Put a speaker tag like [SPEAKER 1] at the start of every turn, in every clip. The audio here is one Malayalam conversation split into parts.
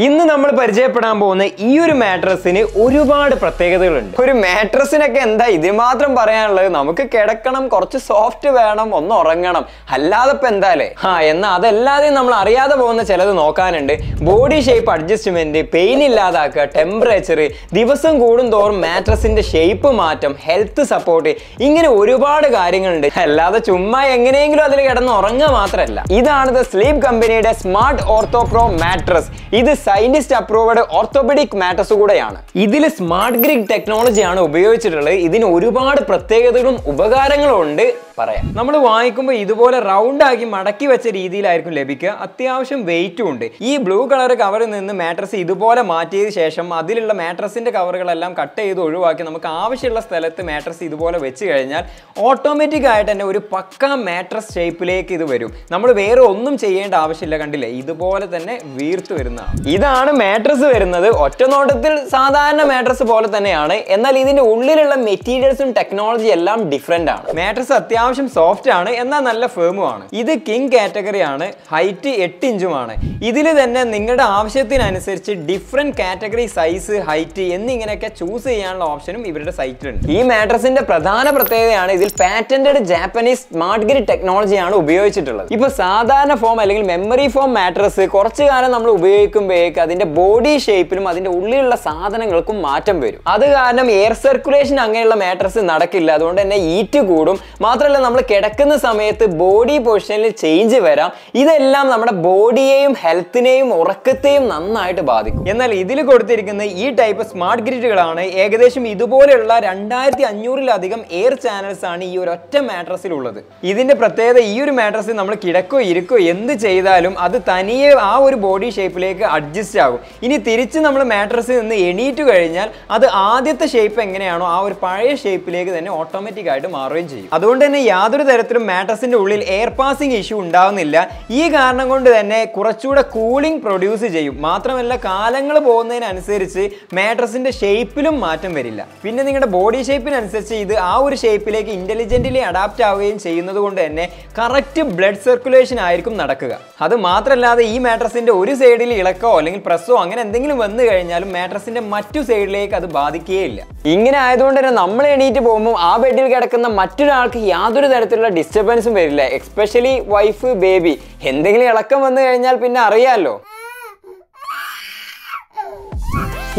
[SPEAKER 1] ഇന്ന് നമ്മൾ പരിചയപ്പെടാൻ പോകുന്ന ഈ ഒരു മാട്രസിന് ഒരുപാട് പ്രത്യേകതകളുണ്ട്.
[SPEAKER 2] ഒരു മാട്രസിനൊക്കെ എന്താ ഇത് മാത്രം പറയാനുള്ളത്? നമുക്ക് കിടക്കണം കുറച്ച് സോഫ്റ്റ് വേണം ഒന്ന് ഉറങ്ങണം. അല്ലാതെ ഇപ്പൊ എന്താലേ
[SPEAKER 1] ആ എന്നാൽ അതല്ലാതെ നമ്മൾ അറിയാതെ പോകുന്ന ചിലത് നോക്കാനുണ്ട്. ബോഡി ഷേപ്പ് അഡ്ജസ്റ്റ്മെന്റ് പെയിൻ ഇല്ലാതാക്കുക ടെമ്പറേച്ചർ ദിവസം കൂടും തോറും മാട്രസിന്റെ ഷേപ്പ് മാറ്റം ഹെൽത്ത് സപ്പോർട്ട് ഇങ്ങനെ ഒരുപാട് കാര്യങ്ങളുണ്ട്. അല്ലാതെ ചുമ്മാ എങ്ങനെയെങ്കിലും അതിൽ കിടന്ന് ഉറങ്ങുക മാത്രമല്ല
[SPEAKER 2] ഇതാണ് ദ സ്ലീപ്പ് കമ്പനിയുടെ സ്മാർട്ട് ഓർത്തോപ്രോ മാട്രസ് ഇത് സയന്റിസ്റ്റ് അപ്രൂവഡ് ഓർത്തോപെഡിക് മാറ്റസ് കൂടെയാണ്.
[SPEAKER 1] ഇതിൽ സ്മാർട്ട് ഗ്രിഡ് ടെക്നോളജിയാണ് ഉപയോഗിച്ചിട്ടുള്ളത്. ഇതിന് ഒരുപാട് പ്രത്യേകതകളും ഉപകാരങ്ങളും ഉണ്ട്. പറയാം. നമ്മൾ വാങ്ങിക്കുമ്പോൾ ഇതുപോലെ റൗണ്ട് ആക്കി മടക്കി വെച്ച രീതിയിലായിരിക്കും ലഭിക്കുക. അത്യാവശ്യം വെയിറ്റും ഉണ്ട്. ഈ ബ്ലൂ കളർ കവറിൽ നിന്ന് മാട്രസ് ഇതുപോലെ മാറ്റിയതിന് ശേഷം അതിലുള്ള മാട്രസിന്റെ കവറുകളെല്ലാം കട്ട് ചെയ്ത് ഒഴിവാക്കി നമുക്ക് ആവശ്യമുള്ള സ്ഥലത്ത് മാട്രസ് ഇതുപോലെ വെച്ച് കഴിഞ്ഞാൽ ഓട്ടോമാറ്റിക് ആയിട്ട് തന്നെ ഒരു പക്ക മാട്രസ് ഷേപ്പിലേക്ക് ഇത് വരും. നമ്മൾ വേറെ ഒന്നും ചെയ്യേണ്ട ആവശ്യമില്ല കണ്ടില്ലേ? ഇതുപോലെ തന്നെ വീർത്തു വരുന്നതാണ്.
[SPEAKER 2] ഇതാണ് മാട്രസ് വരുന്നത്. ഒറ്റ നോട്ടത്തിൽ സാധാരണ മാട്രസ് പോലെ തന്നെയാണ്. എന്നാൽ ഇതിന്റെ ഉള്ളിലുള്ള മെറ്റീരിയൽസും ടെക്നോളജി എല്ലാം ഡിഫറെന്റ് ആണ്.
[SPEAKER 1] മാട്രസ് അത്യാവശ്യം സോഫ്റ്റ് ആണ് എന്നാൽ നല്ല ഫേമും ആണ് ഇത് കിങ് കാറ്റഗറി ആണ് ഹൈറ്റ് എട്ട് ഇഞ്ചുമാണ് ഇതിൽ തന്നെ നിങ്ങളുടെ ആവശ്യത്തിനനുസരിച്ച് ഡിഫറെന്റ് കാറ്റഗറി സൈസ് ഹൈറ്റ് എന്നിങ്ങനെയൊക്കെ ചൂസ് ചെയ്യാനുള്ള ഓപ്ഷനും ഇവരുടെ സൈറ്റിലുണ്ട്
[SPEAKER 2] ഈ മാട്രസിന്റെ പ്രധാന പ്രത്യേകതയാണ് ഇതിൽ പാറ്റന്റഡ് ജാപ്പനീസ് സ്മാർട്ട് ഗ്രിഡ് ടെക്നോളജിയാണ് ഉപയോഗിച്ചിട്ടുള്ളത്. ഇപ്പൊ സാധാരണ ഫോം അല്ലെങ്കിൽ മെമ്മറി ഫോം മാട്രസ് കുറച്ചു കാലം നമ്മൾ ഉപയോഗിക്കുമ്പോഴേക്ക് അതിന്റെ ബോഡി ഷേപ്പിനും അതിന്റെ ഉള്ളിലുള്ള സാധനങ്ങൾക്കും മാറ്റം വരും. അത് കാരണം എയർ സർക്കുലേഷൻ അങ്ങനെയുള്ള മാട്രസ് നടക്കില്ല. അതുകൊണ്ട് തന്നെ ഈറ്റ് കൂടും. മാത്രമല്ല നമ്മൾ കിടക്കുന്ന സമയത്ത് ബോഡി പൊസിഷനിൽ ചേഞ്ച് വരാം. ഇതെല്ലാം നമ്മുടെ ബോഡിയെയും ഹെൽത്തിനെയും ഉറക്കത്തെയും നന്നായിട്ട് ബാധിക്കും.
[SPEAKER 1] എന്നാൽ ഇതിൽ കൊടുത്തിരിക്കുന്ന ഈ ടൈപ്പ് സ്മാർട്ട് ഗ്രിഡുകളാണ് ഏകദേശം ഇതുപോലെയുള്ള രണ്ടായിരത്തി അഞ്ഞൂറിലധികം എയർ ചാനൽസ് ആണ് ഈ ഒരു ഒറ്റ മാട്രസിൽ ഉള്ളത്. ഇതിന്റെ പ്രത്യേകത ഈ ഒരു മാട്രസിൽ നമ്മൾ കിടക്കോ ഇരിക്കോ എന്ത് ചെയ്താലും അത് തനിയെ ആ ഒരു ബോഡി ഷേപ്പിലേക്ക് അഡ്ജസ്റ്റ് ആകും. ഇനി തിരിച്ച് നമ്മൾ മാട്രസിൽ നിന്ന് എണീറ്റ് കഴിഞ്ഞാൽ അത് ആദ്യത്തെ ഷേപ്പ് എങ്ങനെയാണോ ആ ഒരു പഴയ ഷേപ്പിലേക്ക് തന്നെ ഓട്ടോമാറ്റിക് ആയിട്ട് മാറുകയും ചെയ്യും. അതുകൊണ്ട് തന്നെ യാതൊരു തരത്തിലും മാട്രസിന്റെ ഉള്ളിൽ എയർ പാസിംഗ് ഇഷ്യൂ ഉണ്ടാവുന്നില്ല. ഈ കാരണം കൊണ്ട് തന്നെ കുറച്ചുകൂടെ കൂളിംഗ് പ്രൊഡ്യൂസ് ചെയ്യും. മാത്രമല്ല കാലങ്ങൾ പോകുന്നതിനനുസരിച്ച് മാട്രസിന്റെ ഷേപ്പിലും മാറ്റം വരില്ല. പിന്നെ നിങ്ങളുടെ ബോഡി ഷേപ്പിനനുസരിച്ച് ഇത് ആ ഒരു ഷേപ്പിലേക്ക് ഇന്റലിജന്റ്ലി അഡാപ്റ്റ് ആവുകയും ചെയ്യുന്നത് കൊണ്ട് തന്നെ കറക്റ്റ് ബ്ലഡ് സർക്കുലേഷൻ ആയിരിക്കും നടക്കുക. അത് മാത്രമല്ലാതെ ഈ മാട്രസിന്റെ ഒരു സൈഡിൽ ഇളക്കോ അല്ലെങ്കിൽ പ്രസ്സോ അങ്ങനെ എന്തെങ്കിലും വന്നു കഴിഞ്ഞാലും മാട്രസിന്റെ മറ്റു സൈഡിലേക്ക് അത് ബാധിക്കുകയില്ല.
[SPEAKER 2] ഇങ്ങനെ ആയതുകൊണ്ട് തന്നെ നമ്മൾ എണീറ്റ് പോകുമ്പോൾ ആ ബെഡിൽ കിടക്കുന്ന മറ്റൊരാൾക്ക് യാതൊരു തരത്തിലുള്ള ഡിസ്റ്റർബൻസും വരില്ല. എക്സ്പെഷ്യലി വൈഫ് ബേബി എന്തെങ്കിലും ഇളക്കം വന്നു കഴിഞ്ഞാൽ പിന്നെ അറിയാമല്ലോ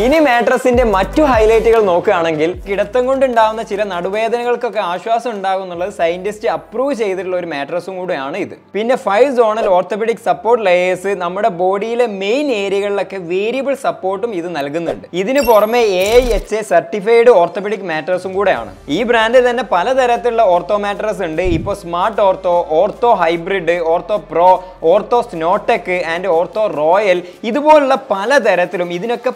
[SPEAKER 2] ഇനി മാട്രസിന്റെ മറ്റു ഹൈലൈറ്റുകൾ നോക്കുകയാണെങ്കിൽ
[SPEAKER 1] കിടത്തം കൊണ്ടുണ്ടാവുന്ന ചില നടുവേദനകൾക്കൊക്കെ ആശ്വാസം ഉണ്ടാകും എന്നുള്ളത് സയന്റിസ്റ്റ് അപ്രൂവ് ചെയ്തിട്ടുള്ള ഒരു മാട്രസും കൂടെയാണ് ഇത്. പിന്നെ five zonal orthopedic support layers നമ്മുടെ ബോഡിയിലെ മെയിൻ ഏരിയകളിലൊക്കെ വേരിയബിൾ സപ്പോർട്ടും ഇത് നൽകുന്നുണ്ട്. ഇതിന് പുറമെ A H A certified orthopedic മാട്രസും കൂടെയാണ്. ഈ ബ്രാൻഡിൽ തന്നെ പലതരത്തിലുള്ള ഓർത്തോ മാട്രസ് ഉണ്ട്. ഇപ്പോൾ smart ortho ortho hybrid ortho pro ortho snowtech and ortho royal ഇതുപോലുള്ള പലതരത്തിലും ഇതിനൊക്കെ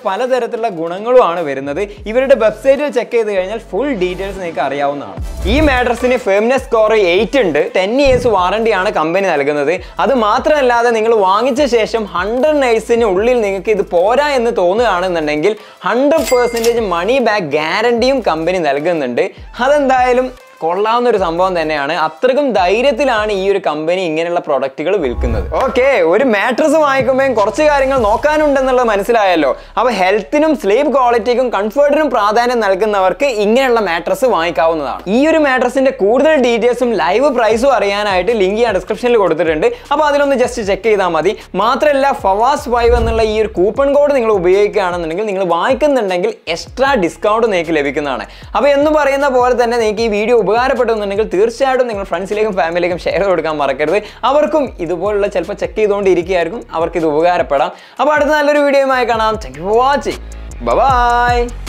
[SPEAKER 1] പലതരത്തിലുള്ള ഗുണങ്ങളുമാണ് വരുന്നത്. ഇവരുടെ വെബ്സൈറ്റിൽ ചെക്ക് ചെയ്ത് കഴിഞ്ഞാൽ ഫുൾ ഡീറ്റെയിൽസ് നിങ്ങൾക്ക് അറിയാവുന്നതാണ്.
[SPEAKER 2] ഈ മാട്രസിന് ഫെമിനസ് സ്കോർ എയ്റ്റ് ഉണ്ട്. ടെൻ ഇയേഴ്സ് വാറണ്ടിയാണ് കമ്പനി നൽകുന്നത്. അത് മാത്രമല്ലാതെ നിങ്ങൾ വാങ്ങിച്ച ശേഷം ഹൺഡ്രഡ് നൈസിന് ഉള്ളിൽ നിങ്ങൾക്ക് ഇത് പോരാ എന്ന് തോന്നുകയാണെന്നുണ്ടെങ്കിൽ ഹൺഡ്രഡ് പെർസെന്റേജ് മണി ബാക്ക് ഗ്യാരണ്ടിയും കമ്പനി നൽകുന്നുണ്ട്. അതെന്തായാലും കൊള്ളാവുന്ന ഒരു സംഭവം തന്നെയാണ്. അത്രക്കും ധൈര്യത്തിലാണ് ഈ ഒരു കമ്പനി ഇങ്ങനെയുള്ള പ്രൊഡക്റ്റുകൾ വിൽക്കുന്നത്. ഓക്കെ ഒരു മാട്രസ് വാങ്ങിക്കുമ്പോൾ കുറച്ച് കാര്യങ്ങൾ നോക്കാനുണ്ടെന്നുള്ളത് മനസ്സിലായല്ലോ. അപ്പോൾ ഹെൽത്തിനും സ്ലീപ്പ് ക്വാളിറ്റിക്കും കംഫർട്ടിനും പ്രാധാന്യം നൽകുന്നവർക്ക് ഇങ്ങനെയുള്ള മാട്രസ് വാങ്ങിക്കാവുന്നതാണ്. ഈ ഒരു മാട്രസിന്റെ കൂടുതൽ ഡീറ്റെയിൽസും ലൈവ് പ്രൈസും അറിയാനായിട്ട് ലിങ്ക് ഞാൻ ഡിസ്ക്രിപ്ഷനിൽ കൊടുത്തിട്ടുണ്ട്. അപ്പോൾ അതിലൊന്ന് ജസ്റ്റ് ചെക്ക് ചെയ്താൽ മതി. മാത്രമല്ല ഫവാസ് ഫൈവ് എന്നുള്ള ഈ ഒരു കൂപ്പൺ കോഡ് നിങ്ങൾ ഉപയോഗിക്കുകയാണെന്നുണ്ടെങ്കിൽ നിങ്ങൾ വാങ്ങിക്കുന്നുണ്ടെങ്കിൽ എക്സ്ട്രാ ഡിസ്കൗണ്ട് നിങ്ങൾക്ക് ലഭിക്കുന്നതാണ്. അപ്പോൾ എന്ന് പറയുന്ന പോലെ തന്നെ നിങ്ങൾക്ക് ഈ വീഡിയോ ഉപകാരപ്പെടുന്നുണ്ടെങ്കിൽ തീർച്ചയായിട്ടും നിങ്ങൾ ഫ്രണ്ട്സിലേക്കും ഫാമിലിയിലേക്കും ഷെയർ കൊടുക്കാൻ മറക്കരുത്. അവർക്കും ഇതുപോലുള്ള ചിലപ്പോൾ ചെക്ക് ചെയ്തുകൊണ്ടിരിക്കുകയായിരിക്കും. അവർക്ക് ഇത് ഉപകാരപ്പെടാം. അപ്പോൾ അടുത്ത നല്ലൊരു വീഡിയോയുമായി കാണാം. Thank for watching bye